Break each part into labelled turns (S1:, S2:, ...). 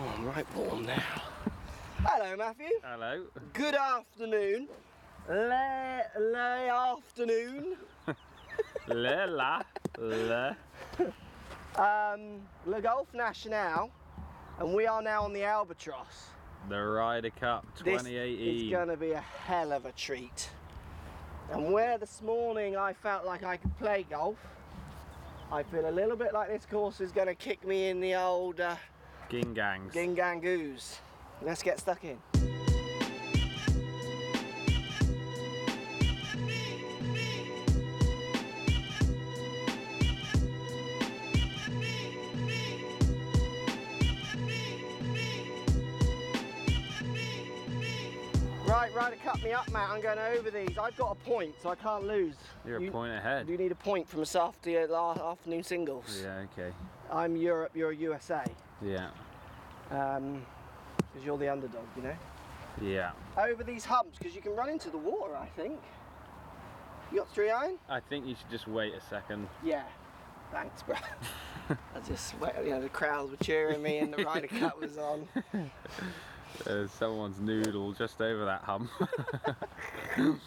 S1: Oh, I'm right warm now. Hello, Matthew.
S2: Hello.
S1: Good afternoon. Le, le afternoon.
S2: Le la le.
S1: Um, Le Golf National, and we are now on the Albatross.
S2: The Ryder Cup
S1: This
S2: 2018.
S1: is going to be a hell of a treat. And where this morning I felt like I could play golf, I feel a little bit like this course is going to kick me in the old uh,
S2: Gingangs.
S1: gingangoos. Let's get stuck in. Right, Ryder, cut me up, Matt. I'm going over these. I've got a point, so I can't lose.
S2: You're
S1: You-
S2: a point ahead.
S1: You need a point from us after your afternoon singles.
S2: Yeah, okay.
S1: I'm Europe, you're USA.
S2: Yeah.
S1: Um, because you're the underdog, you know.
S2: Yeah.
S1: Over these humps, because you can run into the water, I think. You got three iron?
S2: I think you should just wait a second.
S1: Yeah. Thanks, bro. I just, wait, you know, the crowds were cheering me and the Ryder Cup was on.
S2: There's someone's noodle just over that hump.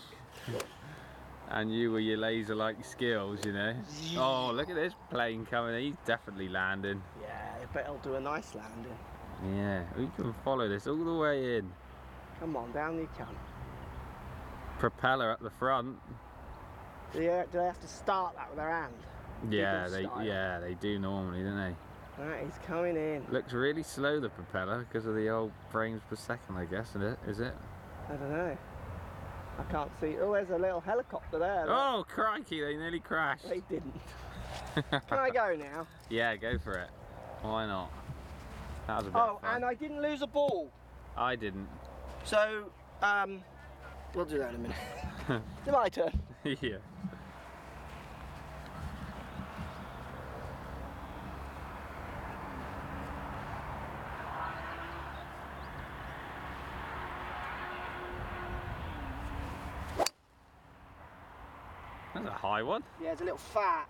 S2: and you with your laser like skills, you know. Oh, look at this plane coming. He's definitely landing.
S1: Yeah, I bet he'll do a nice landing.
S2: Yeah, we can follow this all the way in.
S1: Come on, down you come.
S2: Propeller at the front.
S1: Do, you, do they have to start that with their hand?
S2: Yeah, they
S1: style.
S2: yeah they do normally, don't they?
S1: Right, he's coming in.
S2: Looks really slow the propeller because of the old frames per second, I guess, isn't it? Is it?
S1: I don't know. I can't see. Oh, there's a little helicopter there. look.
S2: Oh crikey! They nearly crashed.
S1: They didn't. Can I go now?
S2: Yeah, go for it. Why not? That was a bit
S1: Oh, and I didn't lose a ball.
S2: I didn't.
S1: So, um, we'll do that in a minute. it's my turn.
S2: yeah. A high one.
S1: Yeah, it's a little fat.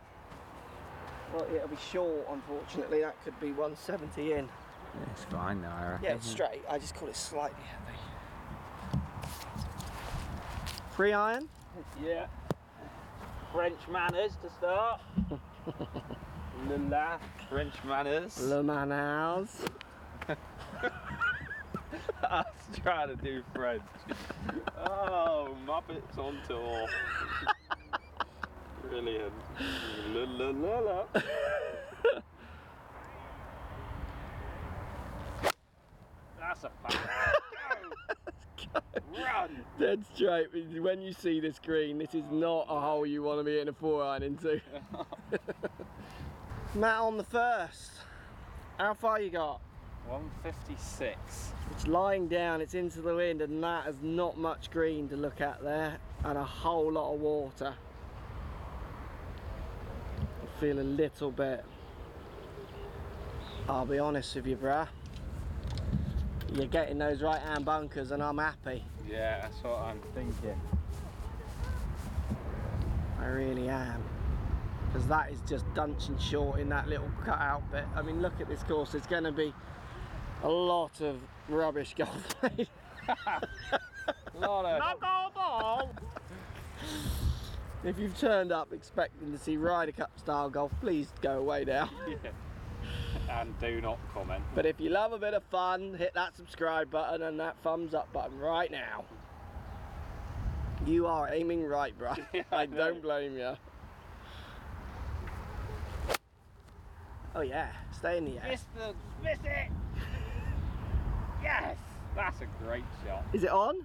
S1: Well, it'll be short, unfortunately. That could be 170 in.
S2: It's fine now, I reckon.
S1: Yeah, it's straight. I just call it slightly heavy. Free iron?
S2: Yeah. French manners to start. Le La French manners.
S1: Le Manaus.
S2: I was trying to do French. oh, Muppets on tour. Brilliant. La, la, la, la. That's a fact. Run!
S1: Dead straight. When you see this green, this is not a hole you want to be in a four iron into. Matt on the first. How far you got?
S2: 156.
S1: It's lying down, it's into the wind, and that is not much green to look at there, and a whole lot of water. I feel a little bit. I'll be honest with you, bruh. You're getting those right hand bunkers, and I'm happy.
S2: Yeah, that's what I'm thinking.
S1: I really am. Because that is just dunching short in that little cutout bit. I mean, look at this course. It's going to be a lot of rubbish golf played.
S2: Lot of
S1: Knock on ball. If you've turned up expecting to see Ryder Cup style golf, please go away now.
S2: and do not comment.
S1: But if you love a bit of fun, hit that subscribe button and that thumbs up button right now. You are aiming right, bro. I don't blame you. Oh yeah, stay in the air.
S2: Miss the miss it. Yes, that's a great shot.
S1: Is it on?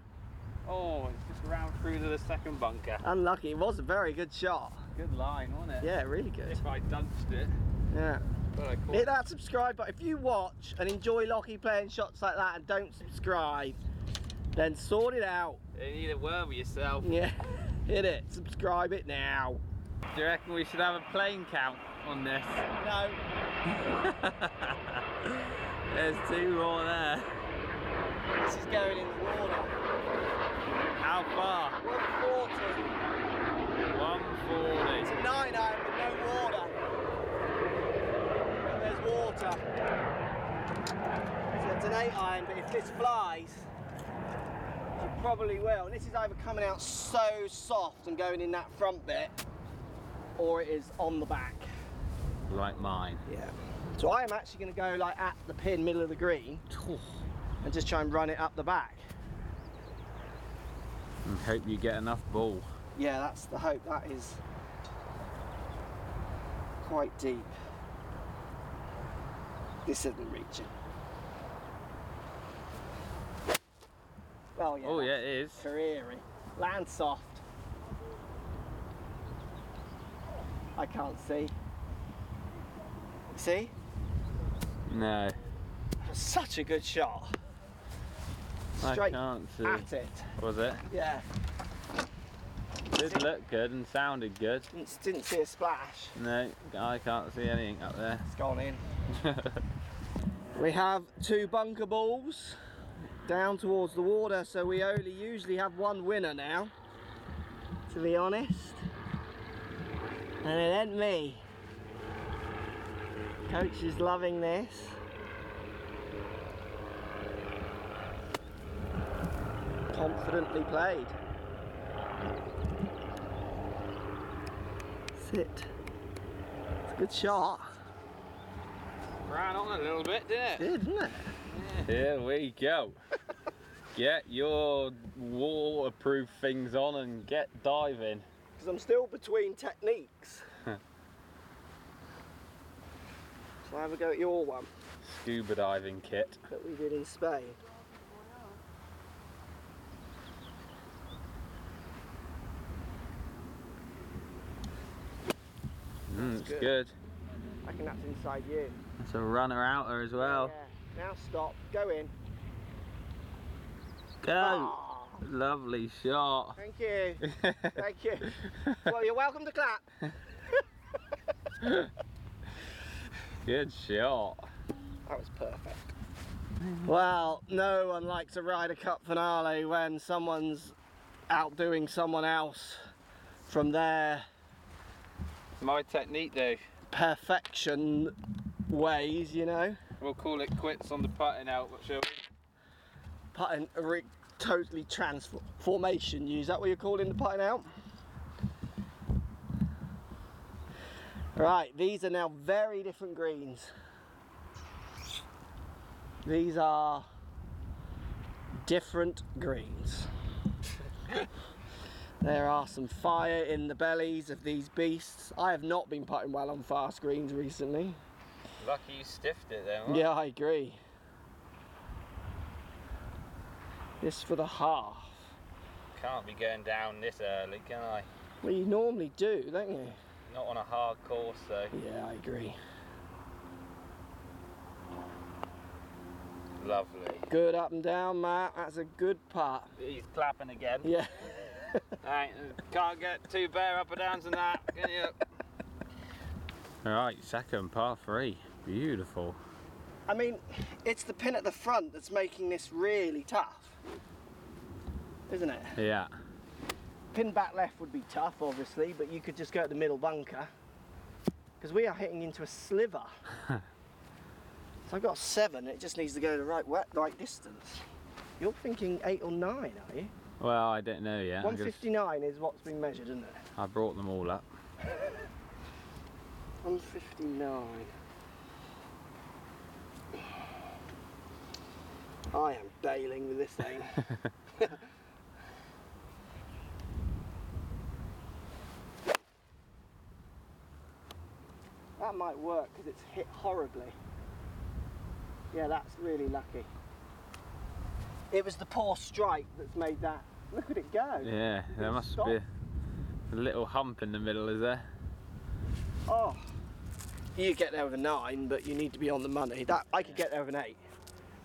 S2: Oh, it's just round through to the second bunker.
S1: Unlucky. It was a very good shot.
S2: Good line, wasn't it?
S1: Yeah, really good.
S2: If I dunched it,
S1: Yeah.
S2: but I
S1: Hit that subscribe button. If you watch and enjoy Lockey playing shots like that and don't subscribe, then sort it out.
S2: You need a word with yourself.
S1: Yeah, hit it. Subscribe it now.
S2: Do you reckon we should have a plane count on this?
S1: No.
S2: There's two more there.
S1: This is going in the water.
S2: How far?
S1: 140.
S2: 140.
S1: It's a 9 iron with no water. And there's water. So It's an 8 iron, but if this flies, you probably will. And this is either coming out so soft and going in that front bit, or it is on the back.
S2: Like mine.
S1: Yeah. So I am actually going to go like at the pin, middle of the green, and just try and run it up the back.
S2: And hope you get enough ball.
S1: Yeah, that's the hope. That is quite deep. This isn't reaching. Oh yeah.
S2: Oh yeah, it is.
S1: Careering. Land soft. I can't see. See?
S2: No,
S1: Such a good shot.
S2: I
S1: Straight
S2: can't see.
S1: at it.
S2: Was it?
S1: Yeah.
S2: Did look good and sounded good.
S1: Didn't, didn't see a splash.
S2: No, I can't see anything up there.
S1: It's gone in. We have two bunker balls down towards the water, so we only usually have one winner now, to be honest. And it ain't me. Coach is loving this. Confidently played. Sit. It's a good shot.
S2: Ran on a little bit, didn't it?
S1: Did, didn't it? Yeah.
S2: Here we go. get your waterproof things on and get diving.
S1: Because I'm still between techniques. so I have a go at your one
S2: Scuba diving kit.
S1: that we did in Spain.
S2: Mm,
S1: That's
S2: it's
S1: good.
S2: good.
S1: I reckon that's inside you.
S2: It's a runner outer as well.
S1: Yeah. Now stop. Go in.
S2: Go.
S1: Ah,
S2: Lovely shot.
S1: thank you. Thank you. Well, you're welcome to clap.
S2: Good shot.
S1: That was perfect. Well, no one likes to ride a Ryder Cup finale when someone's outdoing someone else from their
S2: My technique though.
S1: perfection ways, you know.
S2: We'll call it quits on the putting out, shall we?
S1: Putting a re- totally transformation. Use that what you're calling the putting out? Right, these are now very different greens. These are different greens. there are some fire in the bellies of these beasts. I have not been putting well on fast greens recently.
S2: Lucky you stiffed it then.
S1: Yeah, I agree. This for the half.
S2: Can't be going down this early, can I?
S1: Well, you normally do, don't you?
S2: Not on a hard course though.
S1: Yeah, I agree.
S2: Lovely.
S1: Good up and down, Matt. That's a good putt.
S2: He's clapping again.
S1: Yeah.
S2: Right, can't get two bare up and downs than that, can you? Alright, second par three. Beautiful.
S1: I mean, it's the pin at the front that's making this really tough. Isn't it?
S2: Yeah.
S1: Pin back left would be tough, obviously, but you could just go at the middle bunker. Because we are hitting into a sliver. so I've got seven, it just needs to go the right, right distance. You're thinking eight or nine, are you?
S2: Well, I don't know yet. I'm just-
S1: 159 is what's been measured, isn't it?
S2: I brought them all up.
S1: 159. I am bailing with this thing. that might work because it's hit horribly. Yeah, that's really lucky. It was the poor strike that's made that. Look at it go.
S2: Yeah, there must
S1: stop.
S2: be a, a little hump in the middle, is there?
S1: Oh. You get there with a nine, but you need to be on the money. That I could get there with an eight.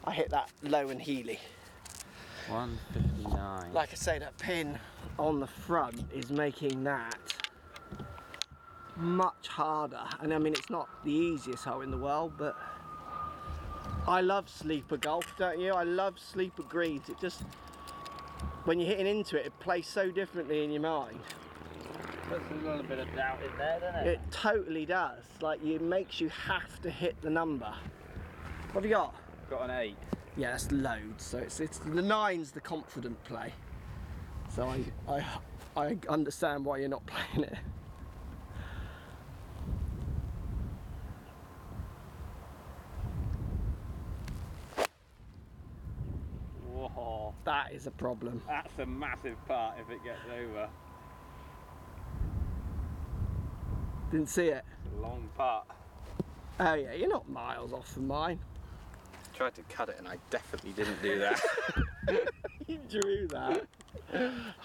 S1: I hit that low and heely.
S2: 159.
S1: Like I say, that pin on the front is making that much harder. And I mean, it's not the easiest hole in the world, but I love sleeper golf, don't you? I love sleeper greens. It just, when you're hitting into it, it plays so differently in your mind.
S2: Puts a little bit of doubt in there, doesn't
S1: It It totally does. Like, it makes you have to hit the number. What have you got?
S2: Got an 8.
S1: Yeah, that's loads. So it's it's the nine's the confident play. So I I I understand why you're not playing it.
S2: Whoa,
S1: That is a problem.
S2: that's a massive part if it gets over.
S1: Didn't see it.
S2: It's a long part.
S1: Oh yeah, you're not miles off from mine.
S2: Tried to cut it and I definitely didn't do that.
S1: You drew that.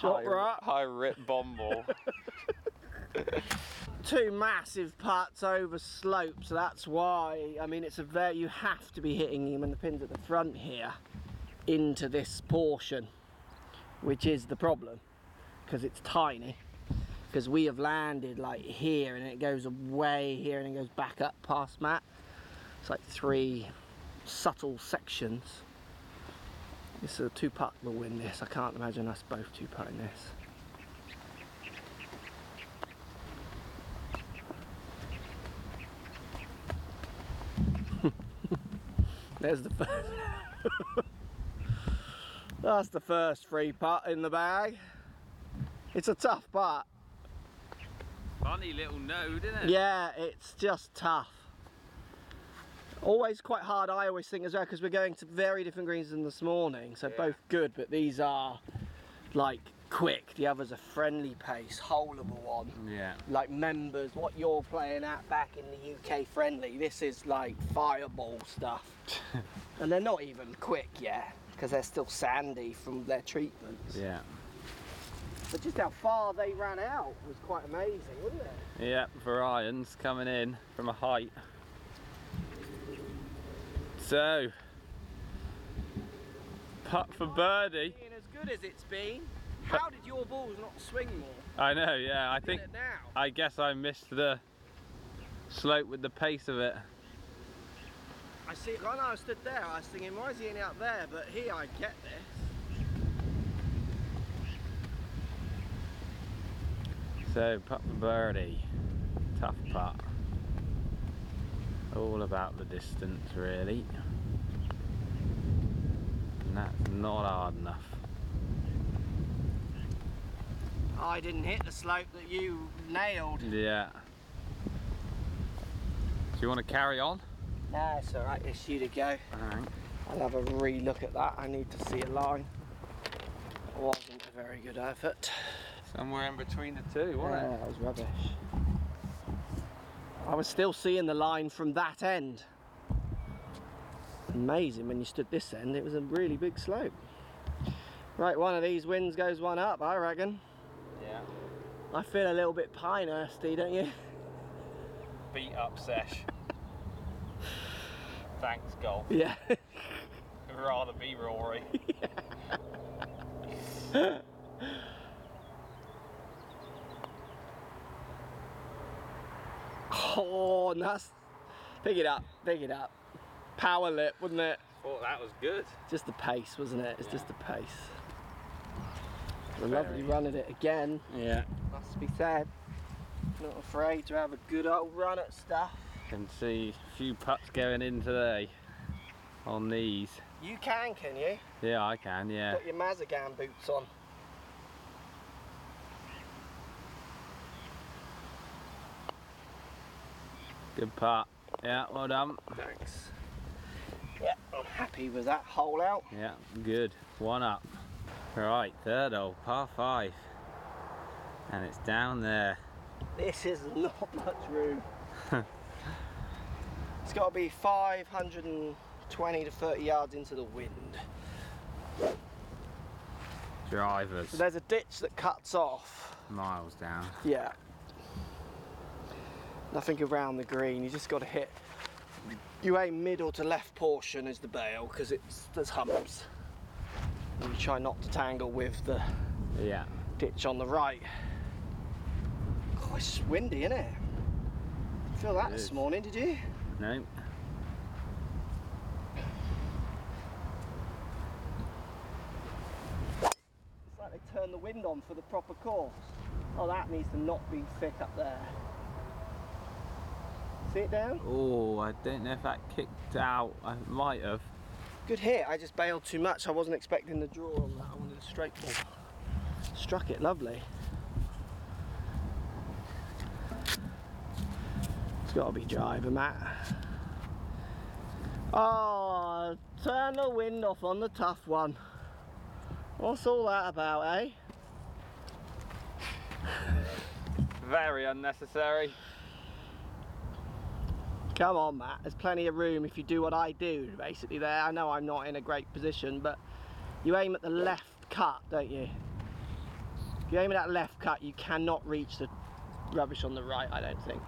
S1: Shot
S2: high,
S1: right.
S2: high rip bomble.
S1: Two massive parts over slope, so that's why. I mean, it's a very. You have to be hitting him and the pins at the front here into this portion, which is the problem because it's tiny. Because we have landed like here and it goes away here and it goes back up past Matt. It's like three subtle sections. This is a two putt will win this. I can't imagine us both two putting this. There's the first. That's the first free putt in the bag. It's a tough putt.
S2: Funny little node, isn't it?
S1: Yeah, it's just tough. Always quite hard, I always think as well, because we're going to very different greens than this morning. So
S2: Yeah.
S1: both good, but these are like quick. The other's a friendly pace, holeable one.
S2: Yeah.
S1: Like members, what you're playing at back in the UK friendly. This is like fireball stuff. and they're not even quick yet, because they're still sandy from their treatments.
S2: Yeah.
S1: But just how far they ran out was quite amazing, wasn't it?
S2: Yeah, for irons coming in from a height. So, putt for birdie.
S1: Being as good as it's been, how did your balls not swing more?
S2: I know, yeah. I think. I guess I missed the slope with the pace of it.
S1: I see. When I stood there, I was thinking, why is he only out there? But here, I get this.
S2: So, putt for birdie. Tough putt. All about the distance, really. And that's not hard enough.
S1: I didn't hit the slope that you nailed.
S2: Yeah. Do you want to carry on?
S1: No, it's all right. It's you to go.
S2: Alright.
S1: I'll have a re-look at that. I need to see a line. It wasn't a very good effort.
S2: Somewhere in between the two,
S1: Yeah,
S2: wasn't it?
S1: that was rubbish. I was still seeing the line from that end. Amazing when you stood this end, it was a really big slope. Right, one of these wins goes one up, I reckon.
S2: Yeah.
S1: I feel a little bit Pinehurst-y, don't you?
S2: Beat up sesh. Thanks, golf.
S1: Yeah.
S2: Rather be Rory.
S1: oh, nice. Pick it up, pick it up. Power lip, wouldn't it?
S2: Thought that was good.
S1: Just the pace, wasn't it? It's
S2: Yeah.
S1: just the pace. A lovely run at it again.
S2: Yeah.
S1: Must be said. Not afraid to have a good old run at stuff.
S2: Can see a few putts going in today on these.
S1: You can, can you?
S2: Yeah, I can, yeah.
S1: Got your Mazagan boots on.
S2: Good putt. Yeah, well done.
S1: Thanks. Yeah, I'm happy with that hole out.
S2: Yeah, good. One up. Right, third hole, par five. And it's down there.
S1: This is not much room. It's got to be 520 to 30 yards into the wind.
S2: Drivers.
S1: So there's a ditch that cuts off.
S2: Miles down.
S1: Yeah. Nothing around the green. You just got to hit. You aim middle to left portion is the bail because it's there's humps. And you try not to tangle with the
S2: Yeah.
S1: ditch on the right. Oh, it's windy, isn't it? Feel that
S2: It
S1: this morning, did you?
S2: No.
S1: It's like they turned the wind on for the proper course. Oh, that needs to not be thick up there. See it down?
S2: Oh, I don't know if that kicked out. I might have.
S1: Good hit. I just bailed too much. I wasn't expecting the draw on that. I wanted a straight ball. Struck it lovely. Got to be driver, Matt. Oh, turn the wind off on the tough one. What's all that about, eh?
S2: Very unnecessary.
S1: Come on, Matt. There's plenty of room if you do what I do, basically. There, I know I'm not in a great position, but you aim at the left cut, don't you? If you aim at that left cut, you cannot reach the rubbish on the right. I don't think.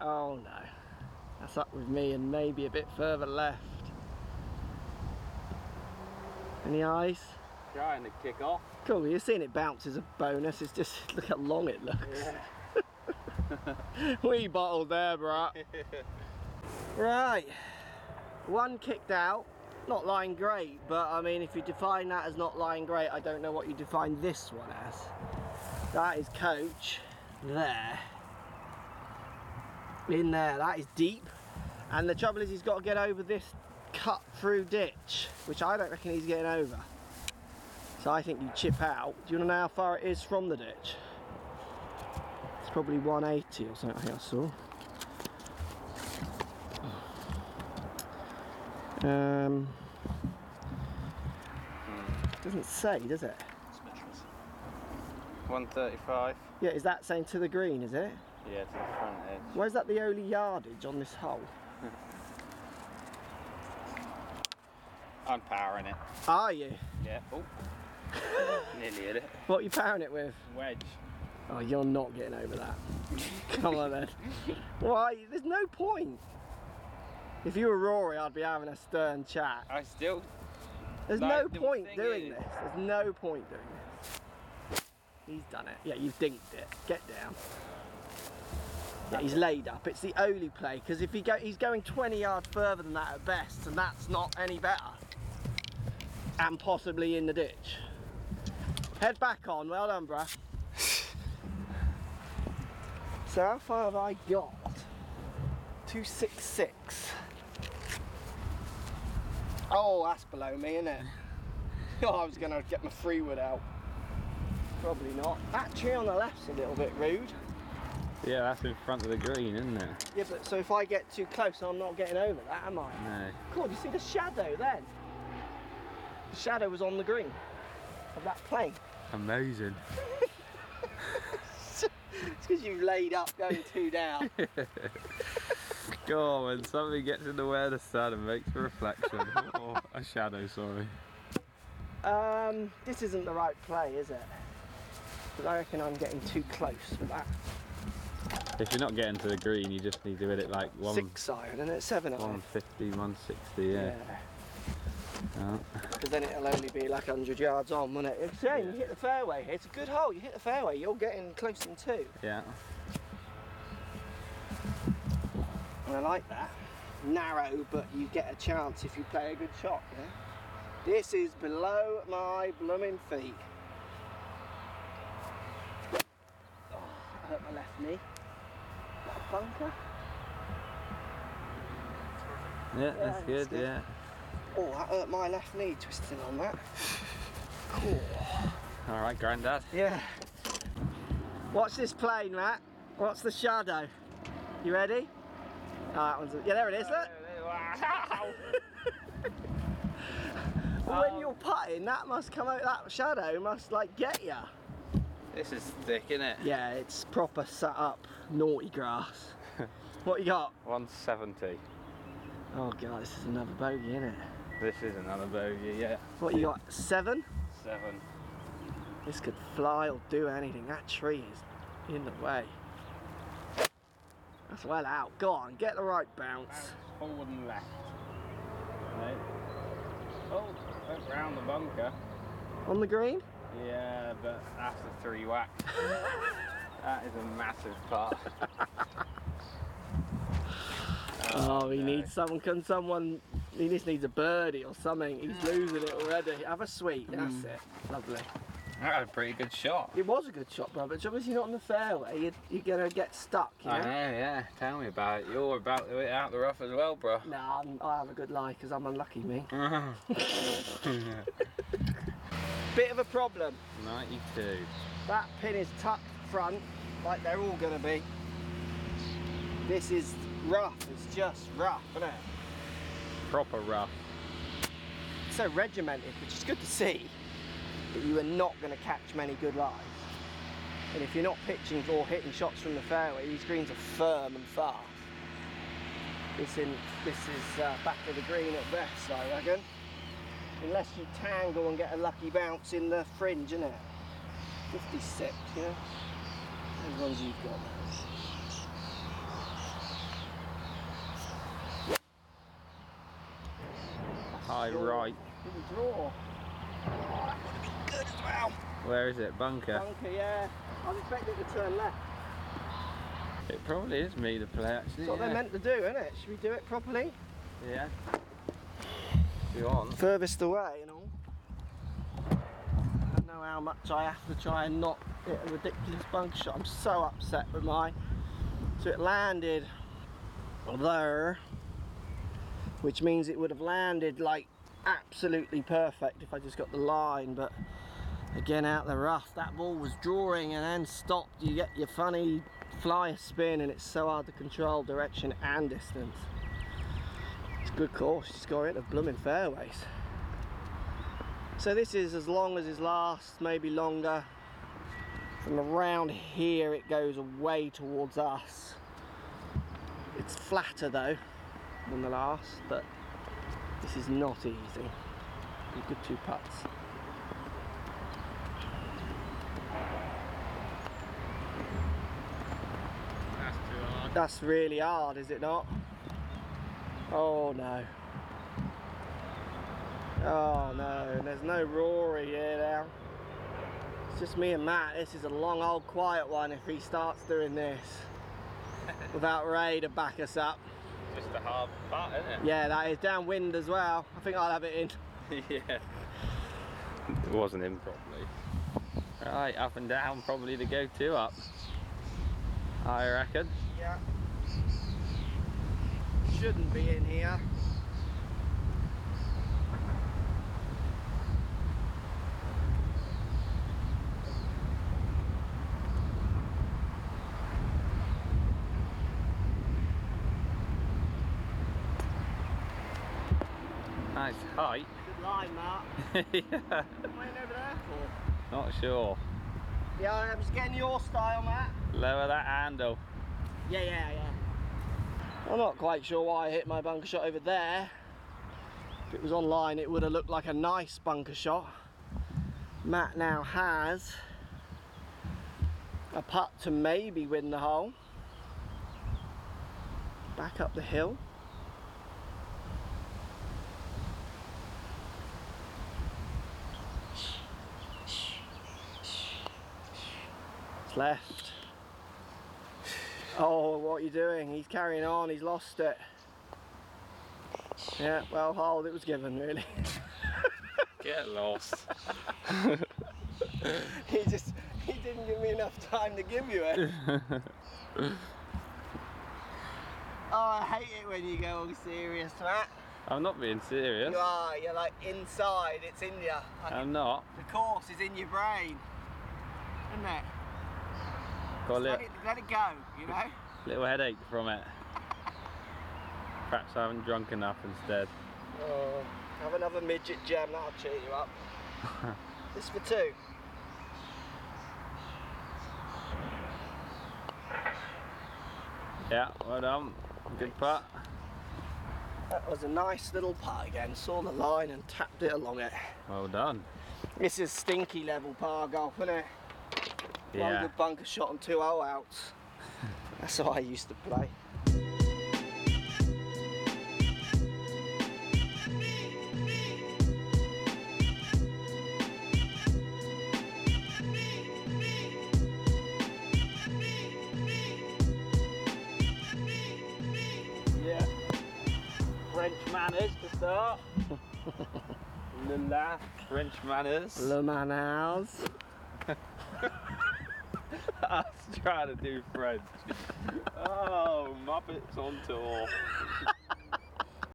S1: Oh no, that's up with me and maybe a bit further left. Any eyes?
S2: Trying to kick off.
S1: Cool, you're seeing it bounce as a bonus. It's just look how long it looks. We bottled there, bruh. right, one kicked out. Not lying great, but I mean, if you define that as not lying great, I don't know what you define this one as. That is coach there. In there, that is deep. And the trouble is, he's got to get over this cut through ditch, which I don't reckon he's getting over. So I think you chip out. Do you want to know how far it is from the ditch? It's probably 180 or something I saw. Um, doesn't say, does it?
S2: 135.
S1: Yeah, is that saying to the green, is it?
S2: Yeah, to the front edge.
S1: Where's that the only yardage on this hole?
S2: I'm powering it.
S1: Are you?
S2: Yeah. Oh. Nearly hit it.
S1: What are you powering it with?
S2: Wedge.
S1: Oh, you're not getting over that. Come on then. Why? There's no point. If you were Rory, I'd be having a stern chat.
S2: I still.
S1: There's
S2: Like,
S1: no
S2: the
S1: point doing
S2: is-
S1: this. There's no point doing this. He's done it. Yeah, you've dinked it. Get down. Yeah, he's laid up. It's the only play because if he go, he's going 20 yards further than that at best, and that's not any better. And possibly in the ditch. Head back on. Well done, bruh. So how far have I got? 266. Oh, that's below me, isn't it? Oh, I was going to get my free wood out. Probably not. That tree on the left's a little bit rude.
S2: Yeah, that's in front of the green, isn't it?
S1: Yeah, but so if I get too close, I'm not getting over that, am I?
S2: No.
S1: Cool, do you see the shadow then? The shadow was on the green of that plane.
S2: Amazing.
S1: It's because you laid up going two down.
S2: Go on, when something gets in the way of the sun and makes a reflection. or a shadow, sorry.
S1: Um, this isn't the right play, is it? Because I reckon I'm getting too close for that.
S2: If you're not getting to the green, you just need to hit it like one,
S1: Six iron and it's seven iron.
S2: 150, 160, yeah. Oh.
S1: Because then it'll only be like 100 yards on, won't it? It's saying you hit the fairway. It's a good hole. You hit the fairway. You're getting close in two.
S2: Yeah.
S1: And I like that. Narrow, but you get a chance if you play a good shot. Yeah? This is below my blooming feet. Oh, I hurt my left knee. That a bunker?
S2: Yeah,
S1: Yeah,
S2: that's good. yeah.
S1: Oh, that hurt my left knee twisting on that. Cool.
S2: Alright, Grandad.
S1: Yeah. Watch this plane, Matt. What's the shadow. You ready? Oh, that one's. Yeah, there it is. Look. Well, when oh. you're putting, that must come out. That shadow must like get you.
S2: This is thick, isn't it?
S1: Yeah, it's proper set up naughty grass. what you got?
S2: 170.
S1: Oh god, this is another bogey, isn't it?
S2: This is another bogey, yeah.
S1: What you got? Seven?
S2: Seven.
S1: This could fly or do anything. That tree is in the way. That's well out. Go on, get the right bounce.
S2: Bounce forward and left. Right. Oh, went round the bunker.
S1: On the green?
S2: Yeah, but after three whack. that is a massive part.
S1: Oh, we
S2: no.
S1: needs someone. Can someone? He just needs a birdie or something. He's losing it already. Have a sweet. That's
S2: Mm.
S1: it. Lovely.
S2: That was a pretty good shot.
S1: It was a good shot, bro, but obviously not in the fairway. You're, you're gonna get stuck, you know.
S2: I know, yeah. Tell me about it. You're about to hit out the rough as well, bro.
S1: Nah, I'm, I have a good lie because I'm unlucky, me. Bit of a problem. 92. That pin is tucked front, like they're all gonna be. This is rough. It's just rough, isn't it?
S2: Proper rough.
S1: so regimented, which is good to see, but you are not going to catch many good lies. And if you're not pitching or hitting shots from the fairway, these greens are firm and fast. This, in, this is uh, back of the green at best, I reckon. Unless you tangle and get a lucky bounce in the fringe, innit? 56, you know? Those ones you've got. Draw.
S2: right.
S1: Draw. Oh, that would have been good as well.
S2: Where is it? Bunker.
S1: Bunker, yeah. I was expecting it to turn left.
S2: It probably is me to play actually.
S1: That's what
S2: yeah.
S1: they're meant to do, isn't it? Should we do it properly?
S2: Yeah. If you want.
S1: Furthest away and all. I don't know how much I have to try and not hit a ridiculous bunker shot. I'm so upset with mine. So it landed there, which means it would have landed like absolutely perfect if I just got the line, but again out the rough, that ball was drawing and then stopped. You get your funny flyer spin and it's so hard to control direction and distance. It's a good course, just got it of blooming fairways. So this is as long as his last, maybe longer. From around here it goes away towards us. It's flatter though than the last, but this is not easy. A good two putts.
S2: That's too hard.
S1: That's really hard, is it not? Oh no. Oh no, there's no Rory here now. It's just me and Matt. This is a long old quiet one if he starts doing this. Without Ray to back us up.
S2: Just a hard putt, isn't
S1: Yeah, that is downwind as well. I think I'll have it in.
S2: yeah. It wasn't in properly. Right, up and down, probably the go-to up. I reckon.
S1: Yeah. Shouldn't be in here.
S2: Nice height.
S1: Good line, Mark.
S2: yeah.
S1: What over there for?
S2: Not sure.
S1: Yeah, I was getting your style, Matt.
S2: Lower that handle.
S1: Yeah, yeah, yeah. I'm not quite sure why I hit my bunker shot over there. If it was online, it would have looked like a nice bunker shot. Matt now has a putt to maybe win the hole. Back up the hill. It's left. Oh, what are you doing? He's carrying on, he's lost it. Yeah, well, hold, it was given, really.
S2: Get lost.
S1: he just, he didn't give me enough time to give you it. Oh, I hate it when you go all serious, Matt.
S2: I'm not being serious.
S1: You are, you're like inside, it's in you. Like
S2: I'm not.
S1: the course is in your brain, isn't it?
S2: Got a
S1: Let
S2: little,
S1: it, let it go, you know?
S2: little headache from it. Perhaps I haven't drunk enough instead.
S1: Oh, have another midget gem, that'll cheer you up. this for two.
S2: Yeah, well done. Good putt.
S1: That was a nice little putt again. Saw the line and tapped it along it.
S2: Well done.
S1: This is stinky level par golf, isn't it? One
S2: Yeah.
S1: good bunker shot and two hole outs. That's how I used to play.
S2: Yeah. French manners to start. Le La French manners.
S1: Le Manals.
S2: I was trying to do French. Oh, Muppets on tour.